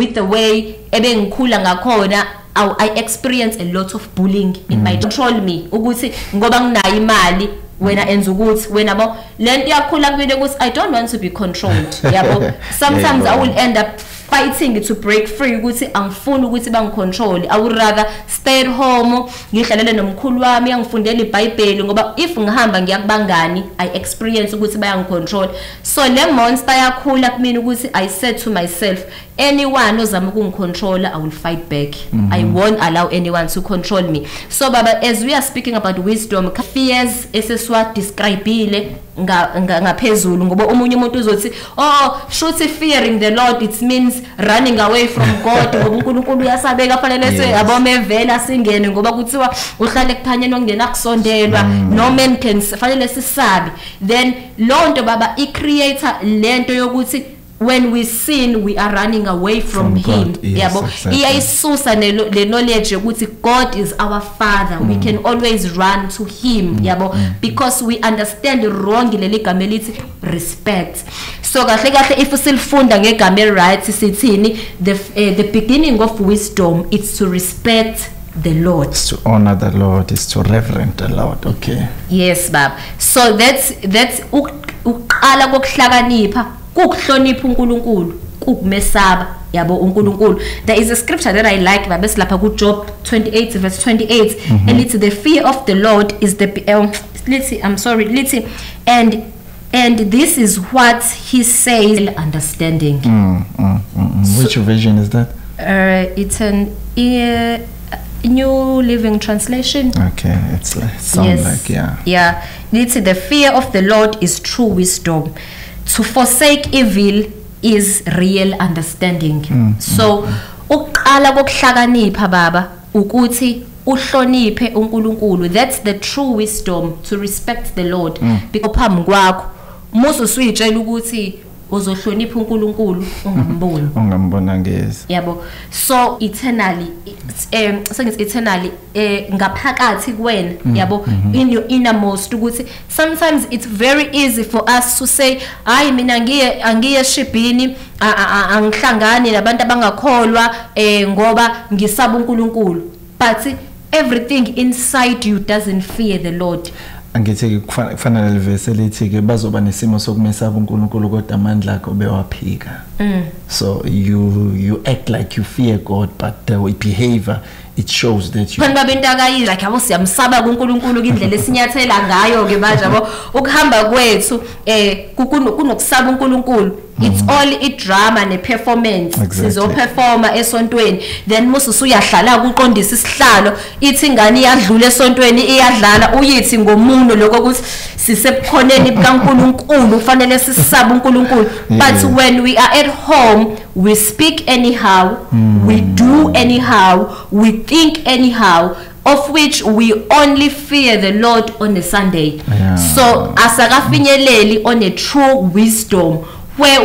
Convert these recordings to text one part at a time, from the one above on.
with the way ebengikhula ngakhona I, I experience a lot of bullying in my control me. Ukuthi ngoba nginayo imali wena enza ukuthi wena bo lento yakhula kumina ukuthi I don't want to be controlled yabo? Sometimes I will end up fighting to break free ukuthi angifuni ukuthi bangicontrol I would rather stay at home ngihlalele nomkhulu wami angifundele iBhayibheli ngoba if ngihamba ngiyakubangani I experience ukuthi bayangicontrol so le monster yakhula kumina ukuthi I said to myself anyone ozama ukungicontrola I will fight back. Mm -hmm. I won't allow anyone to control me. So baba as we are speaking about wisdom fears eseswa describeile ngaphezulu ngoba omunye umuntu uzothi oh shothi fearing the lord it means running away from god. Ngoba uNkulunkulu uyasabeka fanele se abomevela singene ngoba kuthiwa uhlale kuthanyeni okungena kusondelwa mm. no man can fanele sisabe. Then lonto baba i creator lento yokuthi when we sin we are running away from, from him yabo iyayisusa le knowledge ukuthi God is our father mm. we can always run to him mm. yabo mm. because we understand wrong leli gama elithi respect so kahle kahle if silifunda ngegama right sithini the uh, the beginning of wisdom is to respect the Lord. It's to honor the Lord, is to reverend the Lord. Okay. Yes, bab. So that's that's uqala kokuhlakanipha kukuhlonipha uNkulunkulu kukumesaba yabo uNkulunkulu. There is a scripture that i like babe silapha ku Job 28 verse 28 mm -hmm. and it's the fear of the Lord is the um, lithi i'm sorry lithi and and this is what he says. Understanding. Mm, mm, mm. which so, version is that? Uh, it's an uh, new living translation. Okay it's like sound yes. like yeah. Yeah. It's the fear of the lord is true wisdom to forsake evil is real understanding. Mm, so ukuqala kokuhlakanipha baba ukuthi uhloniphe uNkulunkulu. That's the true wisdom to respect the Lord. Mm. because phambi kwakho musu suyitshela ukuthi uzohlonipha uNkulunkulu ungamboni ungambona ngezi yabo so eternally um sengithi eternally eh ngaphakathi kuwena mm, yabo? Mm-hmm. in your innermost ukuthi sometimes it's very easy for us to say hayi mina ngiye angiye shibhini angihlangani nabantu abangakholwa eh ngoba ngisaba uNkulunkulu. But everything inside you doesn't fear the Lord. Angithi kufanele livese lithi ke bazoba nesimo sokumesaba uNkulunkulu kodwa amandla akho bewaphika. Mm. so you you act like you fear God but the behavior it shows that you Khona babento akayi like yabo siyamsaba kuNkulunkulu indlela esinyathela ngayo ke manje yabo. Ukuhamba kwethu eh kunokusaba uNkulunkulu. It's mm. all i drama ne performance sizo performa esontweni. Then musu uyahlala kuqondisa isihlalo. Ithi ingane iyadlula esontweni iyadlala. Uyithi ngomuno lokho ukuthi sisebukhoneni bikaNkulunkulu kufanele sisaba uNkulunkulu. But when we are at home we speak anyhow mm. we do anyhow we think anyhow of which we only fear the Lord on a Sunday yeah. so asakafinyeleli on a true wisdom where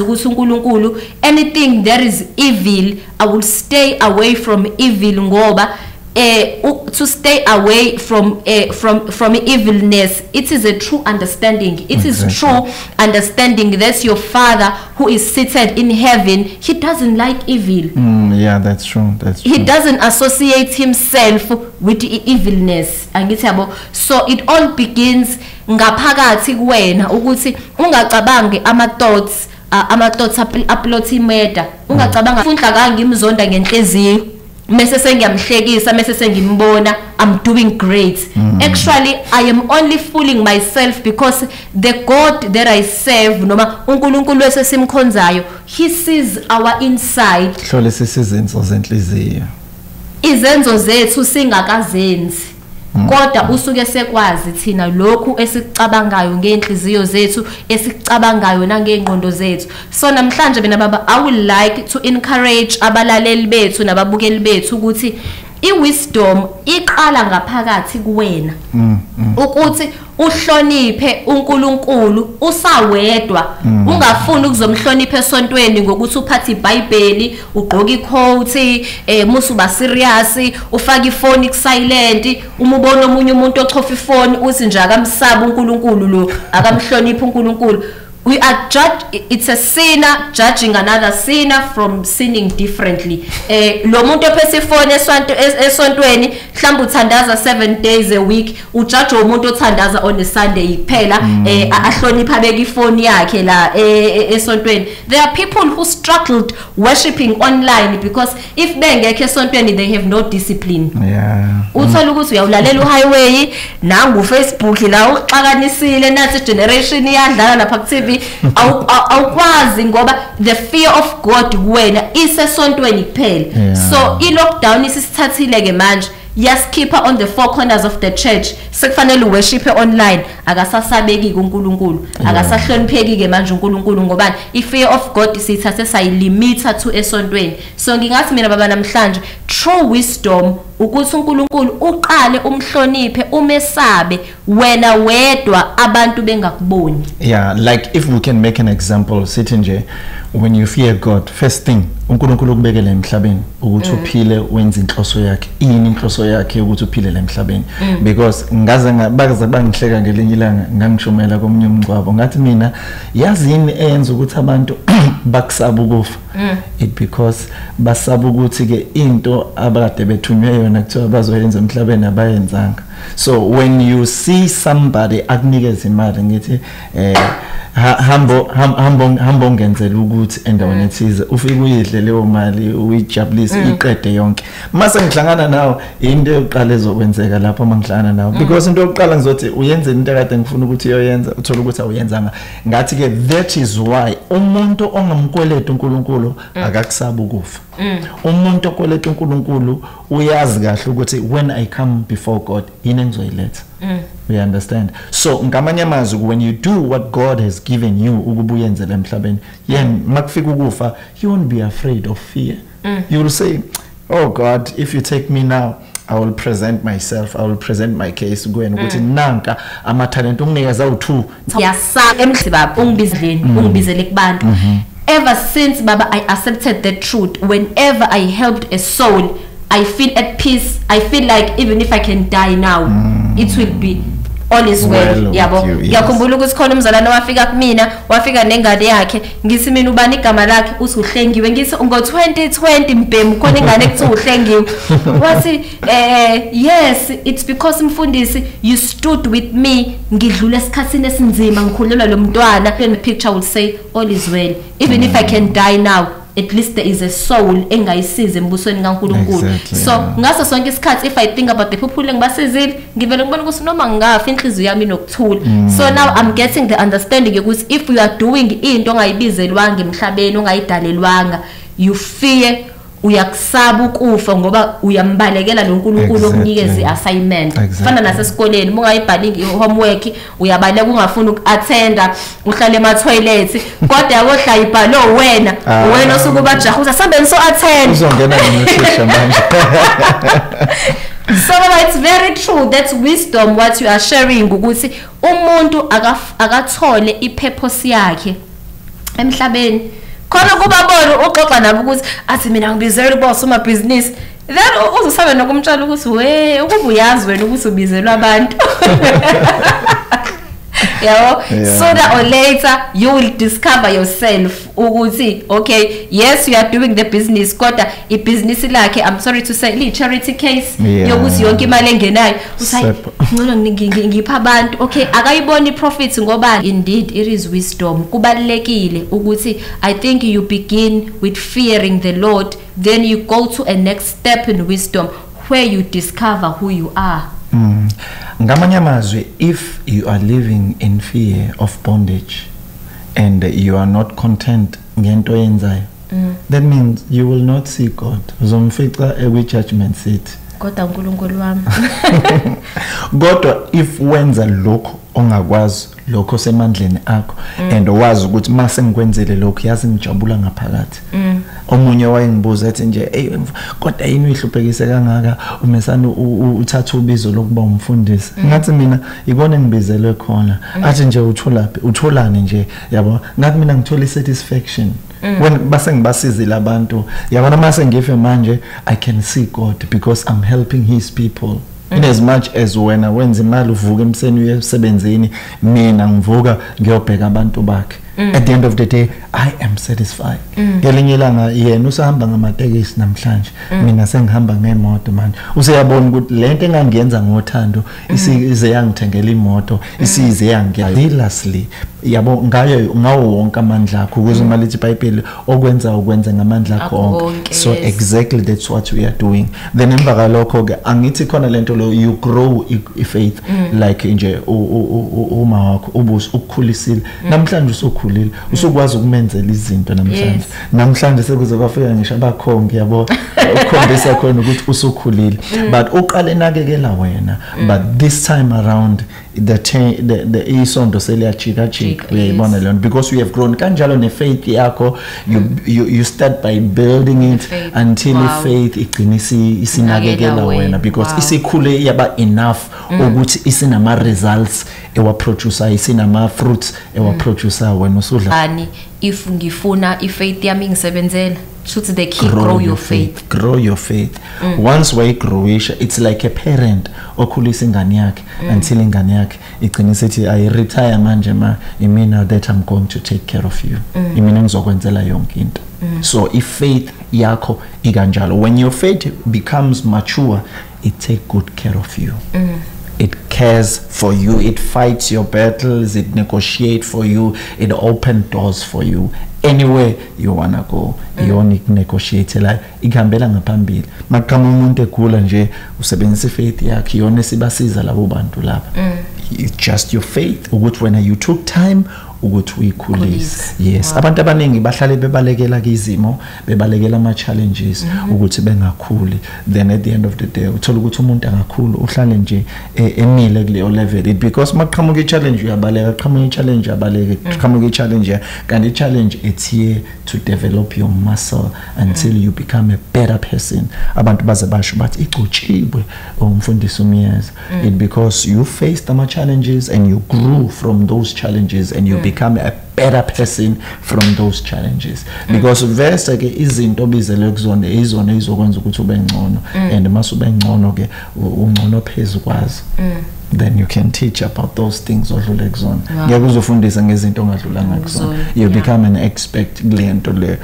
ukuthi uNkulunkulu anything that is evil i will stay away from evil ngoba uh, to stay away from uh, from from evilness. It is a true understanding. It exactly. is true understanding that's your father who is seated in heaven he doesn't like evil. Mm, yeah that's true that's true. he doesn't associate himself with evilness. So it all begins ngaphakathi kuwena ukuthi ungacabangi ama thoughts ama thoughts aplot imeda ungacabanga fundla kangimzonda ngenhliziyo mase sengiyamhlekisa mase sengimbona i'm doing great. Mm. actually i am only fooling myself because the god that i serve noma uNkulunkulu esesimkhonzayo he sees our inside. Hlole sisizenzo zenhliziyo. Izenzo zethu singakazenzi. Kodwa usuke sekwazi thina lokhu esikucabangayo ngenhliziyo zethu esikucabangayo nangengqondo zethu. So namhlanje mina baba i would like to encourage abalaleli bethu nababukeli bethu ukuthi iwisdom iqala ngaphakathi kuwena mm, mm. ukuthi uhloniphe uNkulunkulu usawedwa mm. ungafuni ukuzomhlonipha esontweni ngokuthi uphathe iBhayibheli ugqoka icoat eh musu ba serious ufaka ifoni ku silent uma ubona omunye umuntu ochofa ifoni uthi nje akamsaba uNkulunkulu lo akamhlonipha uNkulunkulu we are judge it's a sinner judging another sinner from sinning differently. Eh lo muntu ophethe ifoni esonto es- esontweni mhlawumbe uthandaza 7 days a week ujudge umuntu othandaza on a Sunday kuphela eh a- ahlonipha beka ifoni yakhe la eh, eh, esontweni. There are people who struggled worshiping online because if bengekho esontweni they have no discipline. Yeah. Uthola ukuthi uyawulalela uhighway nangu Facebook la uxakanisile nathi generation iyadlala lapha ku TV awu- awu- awukwazi ngoba the fear of God kuwena isesontweni kuphela. So i lockdown isisithathile ke manje. Yasikhipha on the four corners of the church. Sekufanele uworship online. Akasasabeki kuNkulunkulu. Akasahlonipheki ke manje uNkulunkulu ngobani i fear of God sithathe sayilimita to esontweni. So ngingathi mina baba namhlanje true wisdom ukuthi uNkulunkulu uqale umhloniphe umesabe wena wedwa abantu bengakuboni. Yeah like if we can make an example sithi nje when you fear god first thing uNkulunkulu ukubekele emhlabeni ukuthi uphile wenze inhloso yakhe. Yini inhloso yakhe ukuthi uphile la emhlabeni. Because ngaze ngabaze bangihleka ngelinye ilanga ngangishumela komunye umngcwabo. Ngathi mina yazini eyenza ukuthi abantu bakusaba ukufa? It because basaba ukuthi ke into abade bethunywe yona kuthiwa bazoyenza emhlabeni abayenzanga. So when you see somebody akunikeza imali ngithi eh ha- hambo ham- hambo hambo ngenzela ukuthi endaweni ethize ufike uyidle leyo mali uyijabulise iqede yonke. Mase ngihlangana nawe into yokuqala ezokwenzeka lapho mangihlangana nawe. Because into yokuqala ngizothi uyenze into ekade ngifuna ukuthi uyoyenza uthola ukuthi awuyenzanga. Ngathi ke that is why umuntu ongamkweleta uNkulunkulu akakusaba ukufa. Umuntu okweleta uNkulunkulu uyazi kahle ukuthi when i come before god yini engizoyiletha mm. we understand. So ngamanye amazwi when you do what god has given you ukuba uyenzele emhlabeni yen mm. makufika ukufa you won't be afraid of fear. Mm. You will say oh god if you take me now I will present myself I will present my case. Kuwena ukuthi nanka amathalente unginikeza u2 yasaka emhli baba ungibizele ungibizele kubantu. Mm-hmm. Ever since baba i accepted the truth whenever i helped a soul i feel at peace. I feel like even if i can die now it will be all is well, Well with yabo? you, yes. ngiyakhumbula ukuthi khona umzalwane wafika kumina wafika nengane yakhe. Ngithi mina ubani igama lakhe? Uthi uhlengiwe. Ngithi ngo 2020 mbhemu khona ingane ekuthiwa uhlengiwe. Wathi eh yes it's because mfundisi you stood with me. Ngidlula esikhatsini esinzima ngikhulelwa lo mntwana. And the picture will say all is well. Even if i can die now at least there is a soul engayisiza embusweni kaNkuluNkulu. Exactly, so yeah. ngaso sonke isikhathi if i think about the people engibasizile ngivele ngibona ukuthi noma ngafa inhliziyo yami inokuthula. So now i'm getting the understanding ukuthi if you are doing into ongayibizelwanga emhlabeni ongayidalelwanga you fear uyakusaba ukufa ngoba uyambalekela lo nkulunkulu okunikeza i-assignment Exactly. fana nasesikoleni uma ungayibhalingi i-homework uyabaleka ungafuni uku-attenda uhlale ema-toilet. Kodwa yakodla ibhalo wena Ah. wena osuke ubajaha uthi asambe manje. So baba it's very true that's wisdom what you are sharing ukuthi umuntu akathole ipurpose yakhe emhlabeni. Khona kuba bona uxoxa nabo ukuthi athi mina ngibizela ukuba usomabhizinisi then u- uzosabe nokumtshela ukuthi we ukuba uyazi wena ukuthi ubizelwa abantu. yabo Yeah. sooner or later you will discover yourself ukuthi okay yes you are doing the business kodwa ibhizinisi lakhe i'm sorry to say liyi charity case Yeah. yokuthi yonke imali engenayo uthi hayi Sepa. ngcono ngi- ngi- ngipha abantu okay akayiboni i-profit ngoba indeed it is wisdom kubalekile ukuthi i think you begin with fearing the lord then you go to a next step in wisdom where you discover who you are Mm. Ngamanye amazwi if you are living in fear of bondage and you are not content ngento yenzayo that means you will not see god. Uzomfica ekwi-judgment seat kodwa unkulunkulu wami. Kodwa if wenza lokho ongakwazi lokho semandleni akho and wazi ukuthi mase ngikwenzele lokho yazi ngijabula ngaphakathi. Omunye wayengibuza ethi nje hey kodwa yini uyihluphekise kangaka? Umesana uthatha ubizo lokuba umfundisi. Ngathi mina ikona engibizelwe khona. Athi nje utholaphi utholani nje? Yabo. Ngathi mina ngithola satisfaction when base ngibasizile abantu yabona mase ngife manje i can see god because i'm helping his people. In as much as wena wenza imali uvuka emseni uye emsebenzini mina ngivuka ngiyobheka abantu bakhe. At the end of the day i am satisfied. Ngelinye ilanga yena usahamba ngamatekisi namhlanje. Mina sengihamba ngemoto manje. Useyabona ukuthi lento engangiyenza ngothando isize yangithengela imoto isize yangiyazilasly yabo ngayo ngawo wonke amandla akho ukuze uma lithi iBhayibheli okwenza ukwenza ngamandla akho Akho onke. wonke, so yes. exactly that's what we are doing. Then emva kalokho ke angithi khona lento lo you grow i- i-faith like nje u- u- u- u- uma wakho ubus ukukhulisile. Namhlanje usukhulile usukwazi ukumenzela izinto namhlanje. Yes. namhlanje sekuze kwafika ngisho abakhongi yabo? Ukukhombisa khona ukuthi usukhulile. But uqala enakekela wena. But this time around the cha- the the isondo seliyajika jika Jika, uyayibona leyo nto? Because we have grown kanjalo ne-faith yakho. You, you, you start by building it Faith. until Wow. i-faith igcine isi- isinakekela Nakekela wena. wena. because Wow. isikhule yaba enough ukuthi isinama-results ewaproducer isinama-fruits ewaproducer wena usudla. Ani if ngifuna ifaith yami ingisebenzela shuthi the key grow, your faith. grow your faith. Once wayigrowisha it's like a parent okhulisa ingane yakhe until ingane yakhe igcine sethi i retire manje ma imina that i'm going to take care of you. Imina ngizokwenzela yonke into. So i-faith yakho ikanjalo. When your faith becomes mature it take good care of you. It cares for you. It fights your battles. It negotiate for you. It open doors for you. Anywhere you wanna go mm. iyona ikunegotiatelayo ikuhambela ngaphambili. Maqhamuka umuntu egula nje usebenzisa ifaith yakhe. Iyona esibasiza labo bantu laba. Mm. It's just your faith. Ukuthi wena you took time ukuthi uyikhulise. Khulise. yes. Wow. abantu abaningi bahlale bebalekela kizimo bebalekela ama challenges mhm. ukuthi bengakhuli. Then at the end of the day uthola ukuthi umuntu angakhulu uhlale nje eh, emile kuleyo level. It because maqhamuka i-challenge uyabaleka. Qhamuka i-challenge uyabaleka. Mhm. Qhamuka i-challenge ya- kanti i-challenge it's here to develop your muscle until mhm. you become a better person. Abantu baze basho bathi igcotshiwe oh, umfundisi umyeza. It because you faced ama-challenges and you grew from those challenges and you become a better person from those challenges. Because vese ke izinto obizelwe kuzona izona izokwenza ukuthi ube ngcono. Mm. And mase ube ngcono ke ungcono phezukwazi mm. then you can teach about those things odlule kuzona. Ngeke uzofundisa ngezinto ongadlulanga kuzona you become an expert kulento le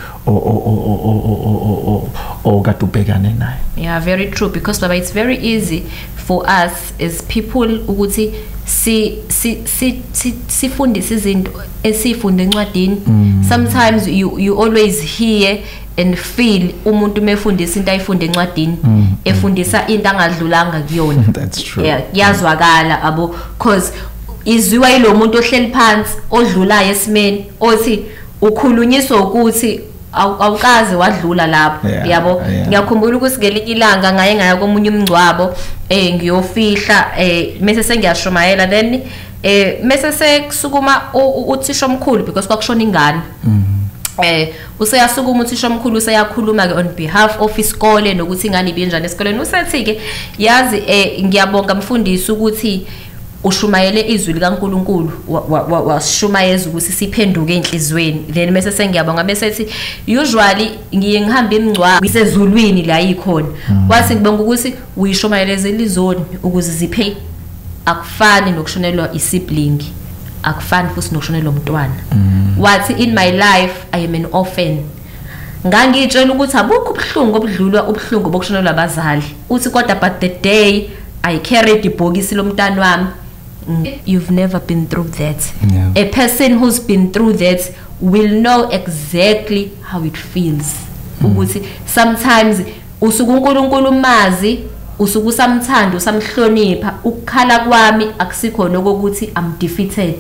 okade ubhekane nayo yeah very true. Because baba it's very easy for us as people ukuthi si si si si- sifundise izinto esifunde encwadini. Sometimes you you always hear and feel umuntu mefundisa into ayifunde encwadini efundisa into angadlulanga kuyona. That's true. yeah kuyazwakala abo cause izwiwa yilo muntu ohleli phansi odlulayo esimeni othi ukhulunyiswa ukuthi awu- awukaze wadlula lapho yabo? ngiyakhumbula ukuthi ngelinye ilanga ngaye ngaya komunye umngcwabo eh ngiyofihla eh mase sengiyashumayela then eh mase sekusukuma uthisha omkhulu because kwakushona ingane. Eh useyasukuma uthisha omkhulu useyakhuluma ke on behalf of isikole nokuthi ingane ibinjani esikoleni. Usethi ke yazi eh ngiyabonga mfundisi ukuthi ushumayele izwi likaNkuluNkulu wa- wa- wa- washumayeza ukuthi siphenduke enhlizweni. Then bese sengiyabonga bese ethi usually ngiye ngihamba imncwa isezulwini la yikhona wathi ngibonga ukuthi uyishumayeleze lizoni ukuze ziphe akufani nokushonelwa isibling akufani futhi nokushonelwa umntwana. Wathi in my life i am an orphan. Ngangitshela ukuthi abukho ubuhlungu obudlulwa ubuhlungu bokushonelwa abazali. Uthi kodwa but the day i carried ibhokisi lomntana wami mm, you've never been through that. Yeah. a person who's been through that will know exactly how it feels. Ukuthi sometimes usuku uNkulunkulu mazi usuku samthanda usamhlonipha ukukhala kwami akusikhona okokuthi i'm defeated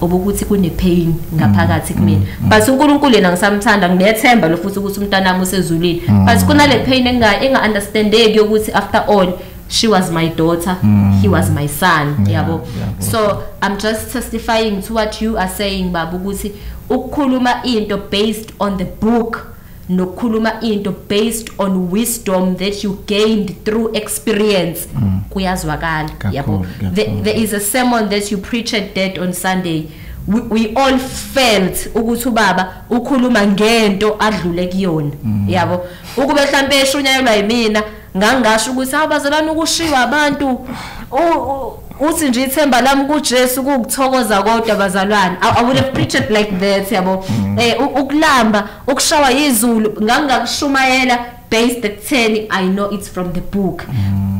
obukuthi kune pain ngaphakathi kumina. But uNkulunkulu yena ngisamthanda nginethemba lo futhi ukuthi umntana wami usezulwini but kunale pain enga enga understandeki ukuthi after all she was my daughter. He was my son Yeah, yabo? yabo. so i'm just testifying to what you are saying baba ukuthi ukukhuluma into based on the book nokukhuluma into based on wisdom that you gained through experience kuyazwakala Kakhulu, yabo? kakhulu. There- there is a sermon that you preached that on sunday. We, we all felt ukuthi ubaba ukhuluma ngento adlule kuyona yabo? Ukube mhlambe eshunyayelwa yimina ngangasho ukuthi awubazalana ukushiwa abantu. Uthi nje ithemba lami kuJesu kukuthokoza kodwa bazalwane. I, would have preached like that yabo. Eh u- ukulamba ukushawa izulu ngangakushumayela based ekutheni i know it's from the book.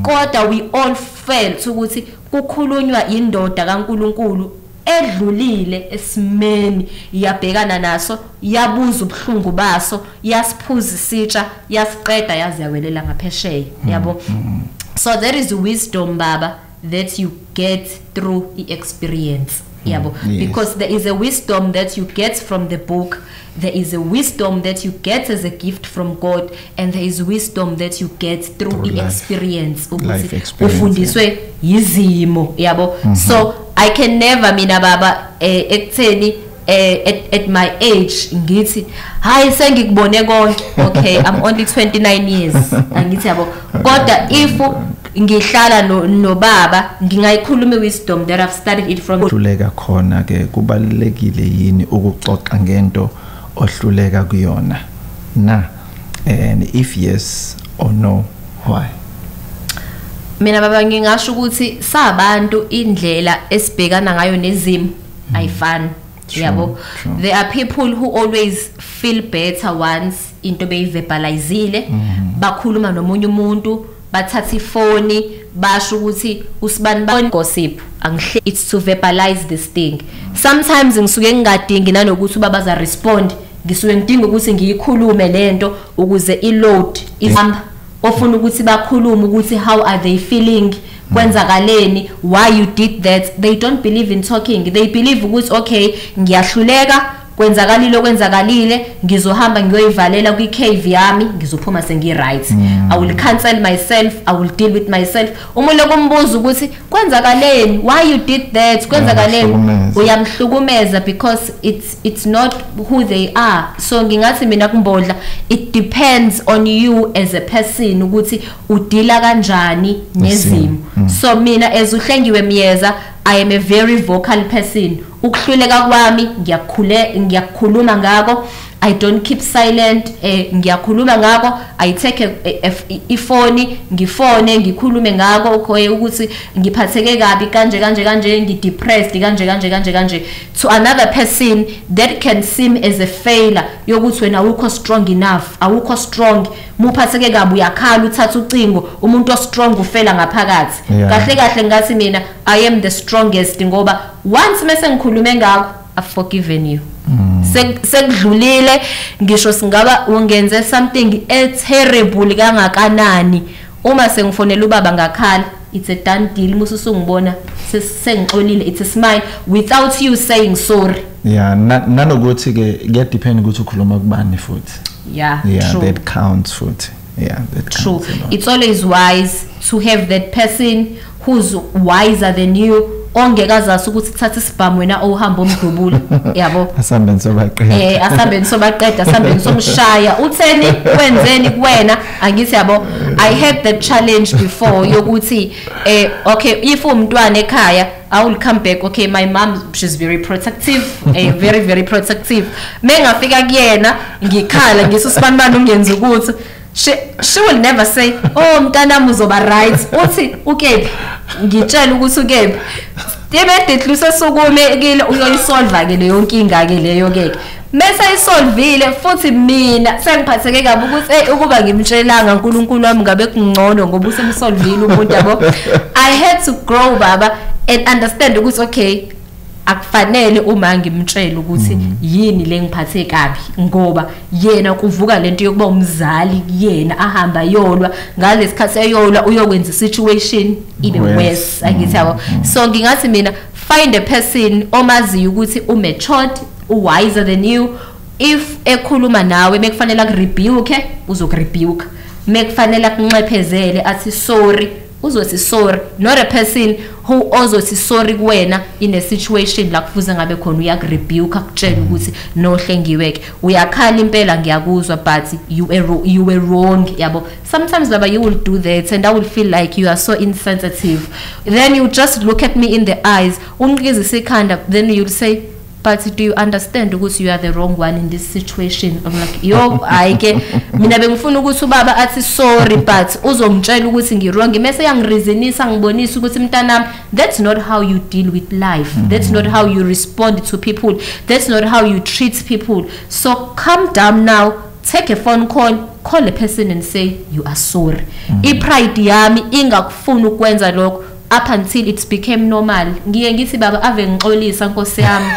Kodwa we all felt ukuthi kukhulunywa indoda kaNkuluNkulu edlulile esimeni yabhekana naso yabuza ubuhlungu baso yasiphuza isitsha yasiqeda yaziyawelela ngaphesheya. Yabo? so there is wisdom baba that you get through the experience. Yabo? yes. because there is a wisdom that you get from the book there is a wisdom that you get as a gift from God and there is wisdom that you get through, Through the life. experience. Life ukuthi experience, ufundiswe yizimo. Yabo? So i can never mina baba eh, ekutheni eh, at, at my age ngithi hayi sengikubone konke. Okay i'm only 29 years. Angithi yabo. Kodwa if ngihlala no- nobaba ngingayikhuluma wisdom that i've studied it from. Hluleka khona ke kubalekile yini ukuxoxa ngento ohluleka kuyona? Na? And if yes or no why? Mina baba ngingasho ukuthi sabantu indlela esibhekana ngayo nezimo. Ayifani True, yabo? there are people who always feel better once into beyiverbalizile bakhuluma nomunye umuntu bathatha ifoni basho ukuthi usibani ba gossip. Angihle it's to verbalize this thing. Sometimes ngisuke ngingadingi nanokuthi babaza respond ngisuke ngidinga ukuthi ngiyikhulume lento ukuze i load ihamba ofuna ukuthi bakhulume ukuthi how are they feeling kwenzakaleni why you did that? They don't believe in talking. They believe ukuthi okay ngiyahluleka kwenzakalile okwenzakalile ngizohamba ngiyoyivalela kwi-cave yami ngizophuma sengi-right. I will cancel myself i will deal with myself. Umuntu kumbuza ukuthi kwenzakaleni? Why you did that? Kwenzakaleni? Uyamhlukumeza. uyamhlukumeza because it's it's not who they are. So ngingathi mina kumbodla it depends on you as a person ukuthi udila kanjani nezimo. So mina as uhlengiwe miyeza i am a very vocal person. Ukuhluleka kwami ngiyakhule ngiyakhuluma ngako. I don't keep silent eh, ngiyakhuluma ngako i take ifoni ngifone ngikhulume ngako okay ukuthi ngiphatheke kabi kanje kanje kanje ngidepressed kanje kanje kanje kanje. To another person that can seem as a failure yokuthi wena awukho strong enough awukho strong. Muphatheke kabi uyakhala uthatha ucingo umuntu ostrong ufela ngaphakathi. Kahle kahle ngathi mina i am the strongest ngoba once mase ngikhulume ngakho i've forgiven you. Sekudlulile ngisho singaba ungenze something e terrible kangakanani. Uma sengifonela ubaba ngakhala it's a done deal musu sungibona sengixolile it's a smile without you saying sorry. Yeah na- nanokuthi ke kuyadepend ukuthi ukhuluma kubani futhi. Yeah, yeah true. that counts futhi. Yeah that True. It's always wise to have that person who's wiser than you ongekazasi ukuthi kuthatha isibhamu wena ohamba omdubula yabo? Asambe nisobaqeda. Eh asambeni sobaqeda asambeni somshaya utheni? Wenzeni kuwena? Angithi yabo i had that challenge before yokuthi eh okay if umntwana ekhaya i will come back okay my mom she's very protective eh very very protective. Mengafika kuyena ngikhala ngisusibanibani ungenza ukuthi she she will never say oh mntanami uzoba right uthi ukephi ngitshela ukuthi ukephi Yebedetlu sesukume kile uyoyisolva ke leyo nkinga ke leyo ke. Mase isolvile futhi mina sengiphatheke kabi ukuthi eh ukuba ngimtshelanga uNkulunkulu wami ngabe kungcono ngoba usemsolvile umuntu yabo. I had to grow baba and understand ukuthi okay akufanele uma ngimtshela ukuthi yini lengiphathe kabi ngoba yena kuvuka lento yokuba umzali yena ahamba yolwa ngalesikhathi eyolwa uyokwenza isituation ibe Worse. angithi yabo. So ngingathi mina find a person omaziyo ukuthi umatured wiser than you. If ekhuluma nawe mekufanele akurebuke uzokurebuke mekufanele akunxephezele athi sorry uzothi sorry not a person who ozothi sorry kuwena in a situation la kufuze ngabe khona uyakurebuke akutshela ukuthi nohle ngiweke uyakhala impela ngiyakuzwa but you were, you were wrong yabo. Sometimes baba you will do that and i will feel like you are so insensitive. Then you just look at me in the eyes unqikizisa ikhanda then you'll say but do you understand ukuthi you are the wrong one in this situation? I'm like yo hayi ke. Mina bengifuna ukuthi ubaba athi sorry but uzongitshela ukuthi ngirong mase yangireasonisa ngibonisa ukuthi mntanami that's not how you deal with life. That's not how you respond to people. That's not how you treat people. So calm down now. Take a phone call. Call a person and say you are sorry. Ipride yami ingakufuna ukwenza lokho. Up until it became normal. Ngiye ngithi baba ave ngixolisa nkosi yami.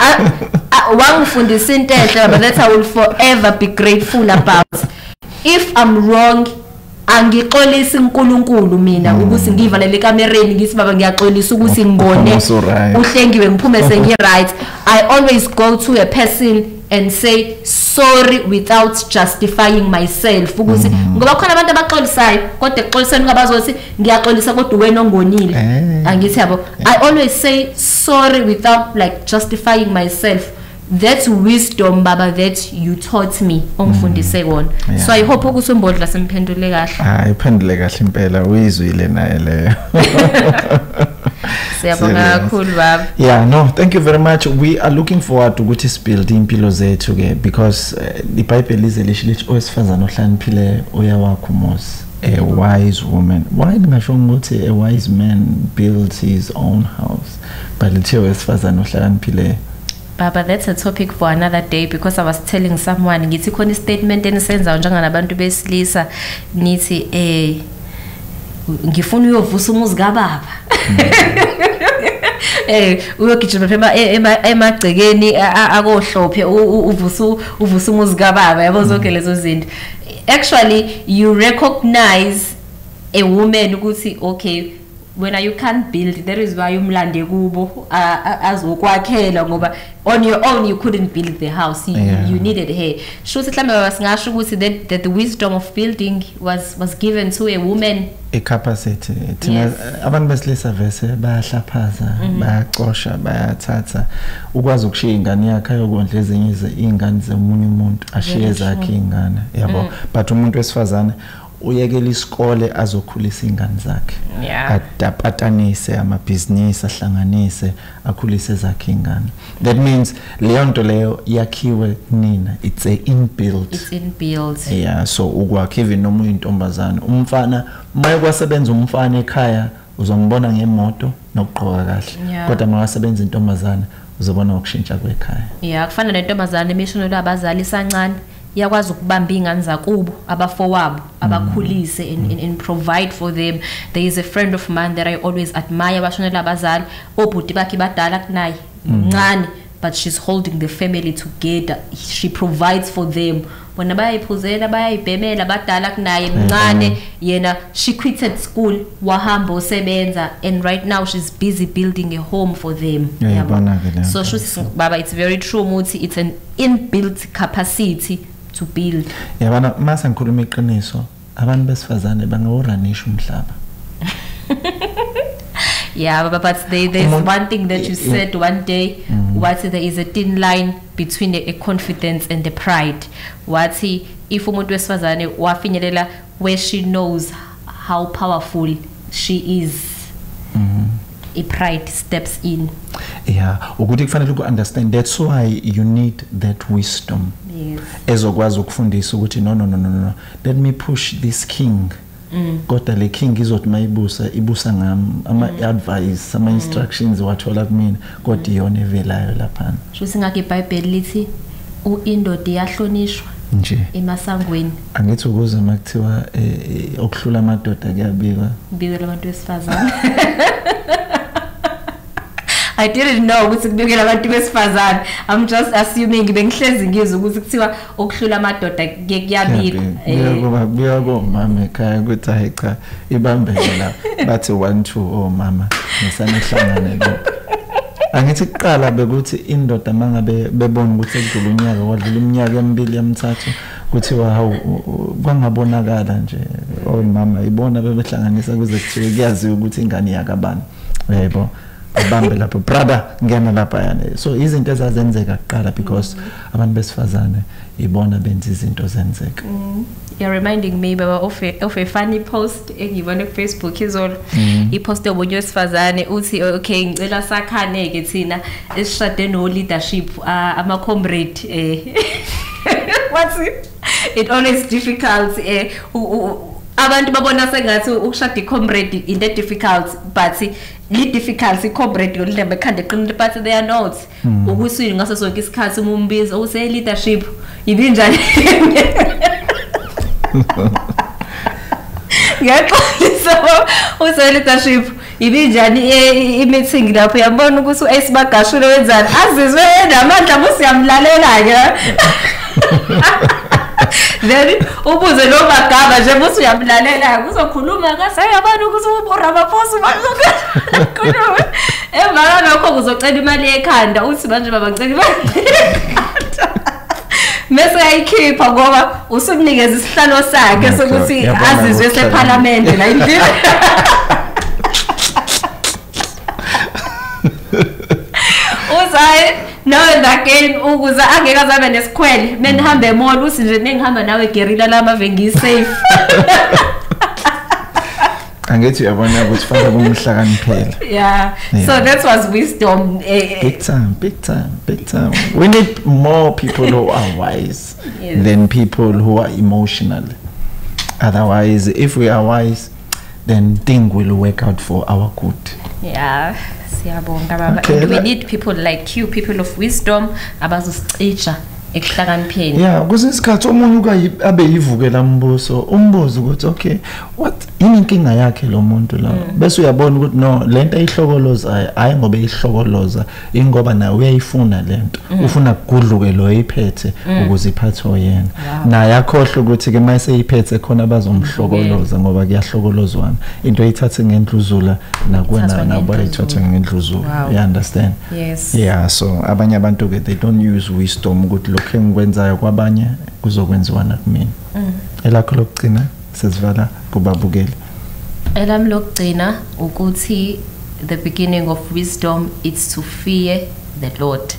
A- a- wangifundisa into enhle baba that I will forever be grateful about. If i'm wrong angixolisi uNkulunkulu mina ukuthi ngivalele ekamereni ngithi baba ngiyaxolisa ukuthi ngibone Uphume usu-right. uhlengiwe ngiphume sengi right i always go to a person and say sorry without justifying myself. Ukuthi ngoba khona abantu abaxolisayo kodwa ekuxoliseni kwabazothi ngiyaxolisa kodwa wena ongonile. Eh. angithi yabo i always say sorry without like justifying myself. That's wisdom baba that you taught me ongifundise kona so i hope ukuthi umbodla simphendule kahle. Hayi uphendule kahle impela uyizwile naye leyo. Siyabonga Serious. kakhulu baba. Yeah no thank you very much. We are looking forward ukuthi sibuild impilo zethu ke because uh, ibhayibheli lize lisho lithi owesifazane ohlaniphile uyawakha umuzi a wise woman. Why ningasho ukuthi a wise man builds his own house but lithe owesifazane ohlakaniphileyo Baba that's a topic for another day because I was telling someone ngithi khona istatement enisenzayo njenganabantu besilisa nithi eh ngifuna uyovusa umuzi kababa. Eh uyogijima phema ema- emagcekeni akohlophe uvusa uvusa umuzi kababa. Yabo zonke lezo zinto. Actually you recognize a woman ukuthi okay wena you can't build. That is why umlande kubo a- a- azokwakhela ngoba on your own you couldn't build the house. You, Yeah. you needed her. Shuthi mhlambe baba singasho ukuthi that, that the wisdom of building was was given to a woman. Icapacity thina Yes. abantu besilisa vese bayahlaphaza bayacosha bayathatha. Ukwazi ukushiya ingane yakhe ayokondla ezinye ize- iy'ngane zomunye umuntu ashiye Very zakhe true. iy'ngane yabo? But umuntu wesifazane uyekela isikole azokhulisa iy'ngane zakhe. Yeah. Ad- apatanise amabhizinisi ahlanganise akhulise zakhe iy'ngane. That means leyo nto leyo yakhiwe kunina it's a inbuilt. It's inbuilt. Yeah so ukwakhe even noma uyintombazane. Umfana uma ekwasebenza umfana ekhaya uzombona ngemoto nokugqoka kahle. Yeah. kodwa uma wasebenza intombazane uzobona ukushintsha kwekhaya. Ya kufana nentombazane emishono labazali isancane. Iyakwazi ukubamba iy'ngane zakubo abafowabo abakhulise and, and, and provide for them. There is a friend of mine that i always admire abashonela abazali obhuti bakhe badala kunaye mncane but she's holding the family together. She provides for them. Bona bayayiphuzela bayayibhemela badala kunaye mncane. Yena she quitted school wahamba usebenza and right now she's busy building a home for them. Ngiyayibona yabo. ke leyo so nto. shuthi baba it's very true ukuthi it's an inbuilt capacity to build. Yabana mase ngikhuluma iqiniso abantu besifazane bangawuranisha umhlaba. Yeah but, but they, there's Umuntu- one thing that you Yeah. said one day mm. wathi there is a thin line between a, a confidence and the pride. Wathi if umuntu wesifazane wafinyelela where she knows how powerful she is i-pride steps in. Yeah ukuthi kufanele uku-understand that's why you need that wisdom yes. ezokwazi ukufundisa ukuthi no no no no no let me push this king. Kodwa le king izothi mayibusa ibusa ngami ama-advice ama-instructions wathola kumina. Kodwa iyona evelayo laphana. Shuthi ngakho ibhayibheli lithi u- indoda iyahlonishwa nje. emasangweni. Angithi ukuze uma kuthiwa eh, eh, okuhlula amadoda kuyabikwa. Kubikela abantu besifazane. I didn't know ukuthi kubikela abantu besifazane. I'm just assuming bengihlezi ngizwe ukuthi kuthiwa okuhlula amadoda kuye kuyabikwa Eh, kuba kuya komama ekhaya ukuthi hayi cha ibambele la. Bathi one two omama nisanihlangane lo angithi kuqala bekuthi indoda mangabe bebona ukuthi ekudlula unyaka kwadlula iminyaka emibili emithathu kuthiwa hawu u- u- kwangabonakala nje. Omama ibona bebehlanganisa kuze kuthiwe kuyaziwa ukuthi ingane yakabani. Yebo. Abambe lapho. Brother ngena lapha yana so izinto ezazenzeka kuqala because abantu besifazane ibona benza izinto zenzeka. You're reminding me baba of a, of a funny post engiyibone ku Facebook izolo ipost obunye wesifazane uthi okay ngicela sakhane ke thina. Esishade no leadership uh, ama comrade eh. What's it? It always difficult eh u- u- abantu babona sengathi ukushada i-comrade into difficult but li difficult i-comrade yolinda ekhanda eqinile but they are not ukusini ngaso sonke isikhathi uma umbiza use leadership ibinjani ngiyaxolisa use leadership ibinjani i- i-meeting lapho? Yabona ukuthi u-esibagashule wenzani? Azizwe enamandla musiyamlalela ke then ubuze lo magama nje bese uyamlalela kuzokhuluma kasayabani ukuthi uRamaphosa bazokhuluma emva kalokho kuzocela imali ekhanda. Uthi manje baba ngicela imali ekhanda. Mase ayikhipha ngoba usukunikeza isihlalo sakhe Okay, sokuthi yabona azizwe ngokuhlala. sephalamende la endlini. nawe again ukuze angeke azabe nesikhwele. Menihambe emall uthi nje mengihamba nawe gerila lama ngisafe angithi uyabona ukuthi fanele kumhlakaniphela yeah. So that was wisdom eh, eh, Big time, big time, big time. We need more people who are wise Yes. than people who are emotional. Otherwise, if we are wise, then thing will work out for our good. yeah siyabonga baba. Okay, and we need people like you people of wisdom abazosicija ekuhlakanipheni. Yeah, kuze isikhathi omunye ukayi abe yivukela mbuso umbuzo ukuthi okay what yini inkinga yakhe lo muntu la? Bese uyabona ukuthi no lento ayihlokoloza hayi ngoba eyihlokoloza ingoba naye uyayifuna lento ufuna kugudluke lo eyiphethe ukuze iphathwe yena. Naye akhohle ukuthi ke mase eyiphethe khona abazomhlokoloza ngoba kuyahlokolozwana into ayithathe ngendluzula nakwena nabo ayithathe ngendluzula. You understand? Yes. Yeah so abanye abantu ke they don't use wisdom ukuthi lokho engikwenzayo kwabanye kuzokwenziwa nakumina. Elakho lokugcina sesivala kubabukeli. Elami lokugcina ukuthi the beginning of wisdom is to fear the lord.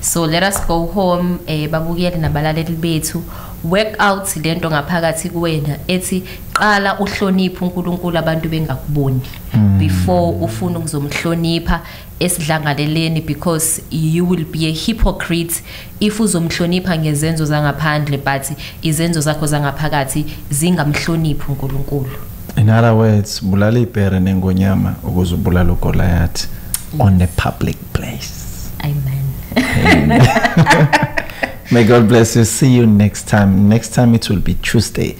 So let us go home eh babukeli nabalaleli bethu. Work out lento ngaphakathi kuwena ethi qala uhloniphe uNkulunkulu abantu bengakuboni before ufuna ukuzomhlonipha. Esidlangaleleni because you will be a hypocrite if uzomhlonipha ngezenzo zangaphandle but izenzo zakho zangaphakathi zingamhloniphi uNkulunkulu. In other words bulala ibhere nengonyama ukuze ubulala ugoliath on a public place. Amen. May god bless you. See you next time. Next time it will be tuesday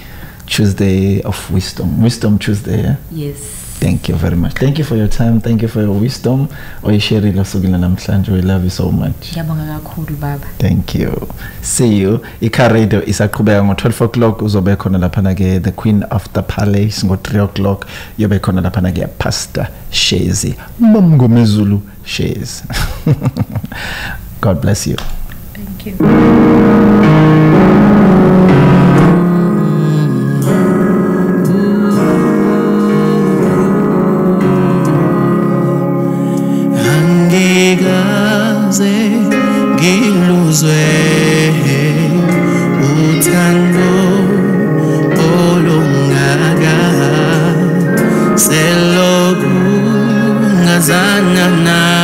tuesday of wisdom. Wisdom tuesday yeah? yes Thank you very much. Thank you for your time. Thank you for your wisdom. Oyisherile sukile namhlanje. We love you so much. ngiyabonga kakhulu baba Thank you. See you. Ika radio isaqhubeka ngo12 o'clock uzobe khona laphana-ke the Queen of the Palace ngo3 o'clock yobe khona laphana-ke Pastor Shezi. Mamngomezulu Shezi. God bless you. thank you waze ngiluzwe uthando olungaka. Selokhu ngazana nawe